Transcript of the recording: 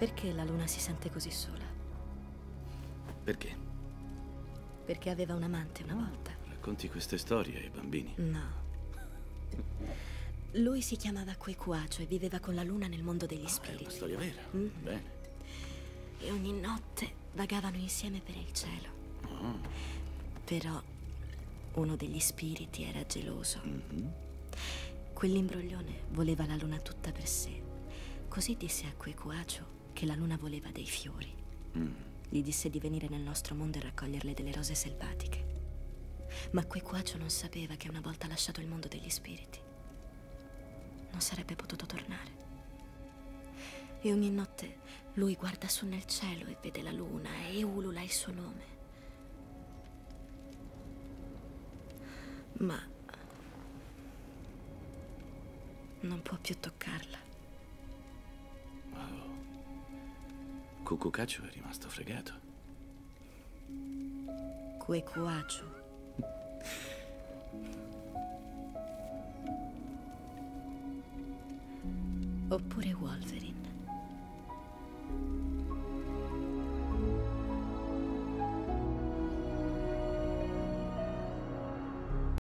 Perché la luna si sente così sola? Perché? Perché aveva un amante una volta. Racconti queste storie ai bambini? No. Lui si chiamava Quequacio e viveva con la luna nel mondo degli È spiriti. una storia vera. Mm. Bene. E ogni notte vagavano insieme per il cielo. Oh. Però uno degli spiriti era geloso. Mhm. Quell'imbroglione voleva la luna tutta per sé. Così disse a Quequacio che la luna voleva dei fiori. Mm. Gli disse di venire nel nostro mondo e raccoglierle delle rose selvatiche. Ma Quequacio non sapeva che una volta lasciato il mondo degli spiriti non sarebbe potuto tornare. E ogni notte lui guarda su nel cielo e vede la luna e ulula il suo nome. Ma non può più toccarla. Cucucaccio è rimasto fregato. Quequacio. Oppure Wolverine.